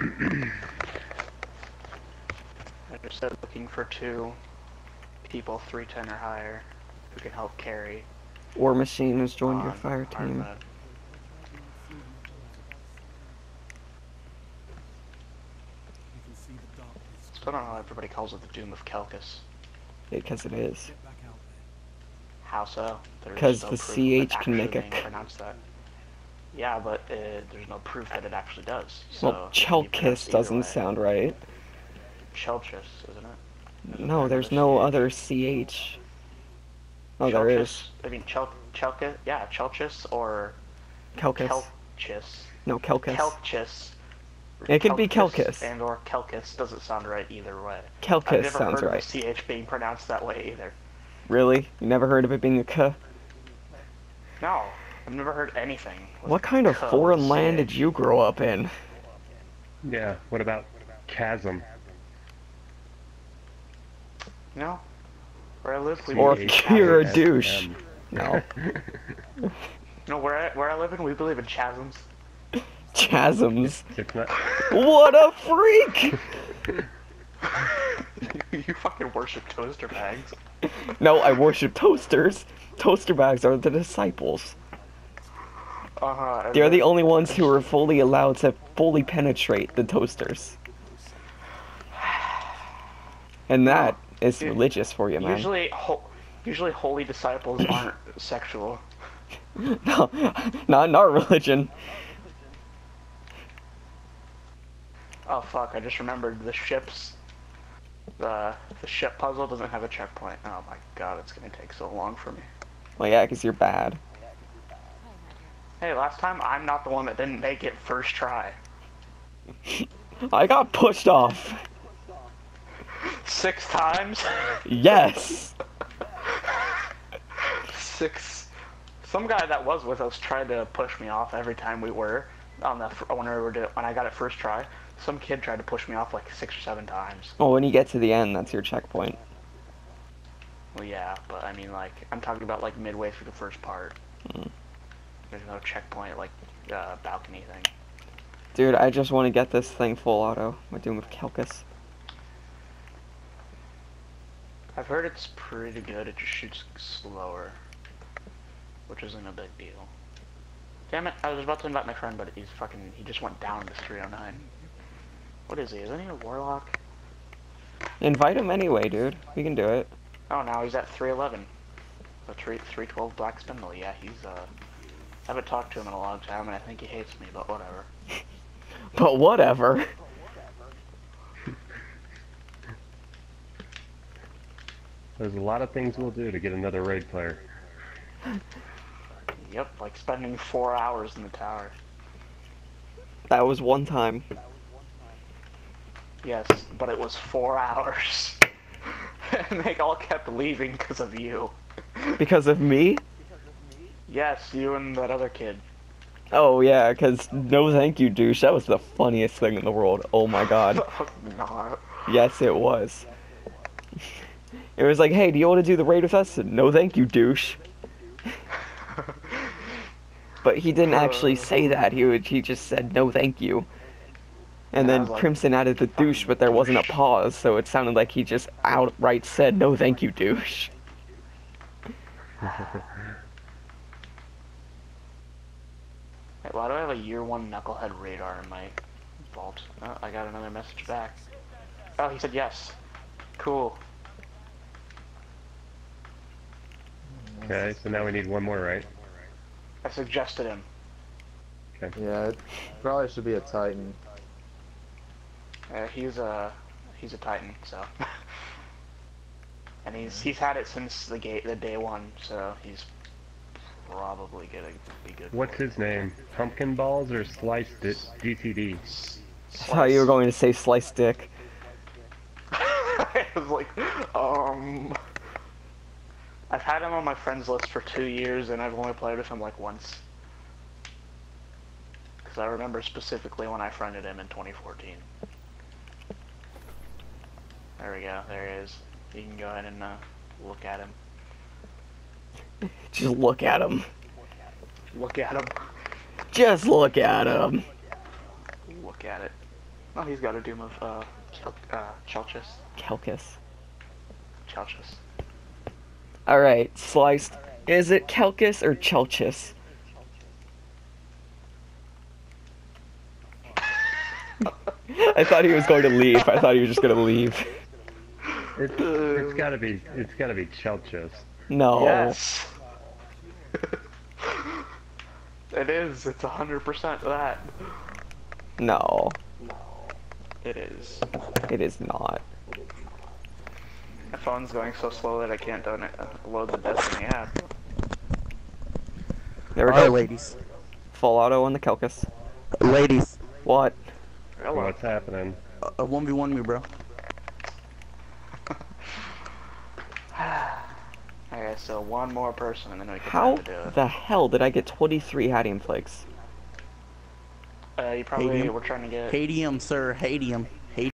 I just said looking for two people, 310 or higher, who can help carry. War Machine has joined your fire team. Still don't know why everybody calls it the Doom of Kelkus. Because it is. How so? Because the proof of it CH can make a pronounced that. Yeah, but uh, there's no proof that it actually does. So Well, it can be pronounced Chelkis doesn't way. sound right. Chelchis, isn't it? No, there's no other CH. Oh, there is. I mean, Chel Chelka, yeah, Chelchis or Kelkis. Kelchis. No, Kelkis. Kelchis. It could be Kelkis. And or Kelkis doesn't sound right either way. I've Kelkis never sounds heard right. of CH being pronounced that way either. Really? You never heard of it being a K? No, I've never heard anything. What kind of foreign land did you grow up in? Yeah. What about chasm? No. Where I live, we Or believe in if you're a douche. No. No, where I, where I live in, we believe in chasms. Chasms. What a freak! you fucking worship toaster bags. No, I worship toasters. Toaster bags are the disciples. Uh-huh. They're the only ones who are fully allowed to fully penetrate the toasters. And that is Dude, religious for you, man. Usually, ho- usually holy disciples aren't sexual. No, not in our religion. Oh fuck! I just remembered the ships. The the ship puzzle doesn't have a checkpoint. Oh my god, it's gonna take so long for me. Well, yeah, because you're bad. Hey, last time I'm not the one that didn't make it first try. I got pushed off. Six times. Yes. Six. Some guy that was with us tried to push me off every time we were on the when we were when I got it first try. Some kid tried to push me off like six or seven times. Well, when you get to the end, that's your checkpoint. Well, yeah, but I mean, like, I'm talking about like midway through the first part. Mm. There's no checkpoint, like, uh, balcony thing. Dude, I just want to get this thing full auto. We're doing with Kelkus. I've heard it's pretty good. It just shoots slower, which isn't a big deal. Damn it! I was about to invite my friend, but he's fucking. He just went down to 309. What is he? Isn't he a warlock? Invite him anyway, dude. We can do it. Oh, now he's at 311. The 3 312 Black Spindle. Yeah, he's uh. I haven't talked to him in a long time, and I think he hates me, but whatever. But whatever. There's a lot of things we'll do to get another raid player. Yep, like spending four hours in the tower. That was one time. Yes, but it was four hours. and they all kept leaving because of you. Because of me? Yes, you and that other kid. Oh, yeah, because no thank you, douche. That was the funniest thing in the world. Oh my god. no. Yes, it was. It was like, hey, do you want to do the raid with us? No thank you, douche. But he didn't actually uh. say that. He would, he just said no thank you. And I then like, Crimson added the douche, but there wasn't a pause, so it sounded like he just outright said no thank you, douche. Hey, why do I have a year one knucklehead radar in my vault? Oh, I got another message back. Oh, he said yes. Cool. Okay, so now we need one more, right? I suggested him. Yeah, it probably should be a Titan. Uh, he's a he's a titan, so. and he's he's had it since the gate the day one, so he's probably gonna be good. What's for it. his name? Pumpkin balls or sliced it? GTD. I thought you were going to say sliced dick. I was like, um. I've had him on my friends list for two years, and I've only played with him like once. Because I remember specifically when I friended him in 2014. There we go. There he is. You can go ahead and uh, look at him. Just look at him. Look at him. Just look at him. Look at it. Oh, he's got a doom of uh, Kel- uh, Chelchis. Kelkis. Chelchis. Alright, sliced. Is it Kelkis or Chelchis? I thought he was going to leave. I thought he was just going to leave. It's, it's gotta be, it's gotta be Chelchis. No. Yes. it is. It's hundred percent that. No. It is. It is not. My phone's going so slow that I can't don- uh, load the Destiny app. There we go. ladies. Full auto on the Kelkis. Ladies. What? Hello. What's happening? A 1v1 me, bro. Okay, so one more person and then we can How to do it. the hell did I get 23 Hadium Flakes? Uh, you probably Hadium? were trying to get. Hadium, sir. Hadium.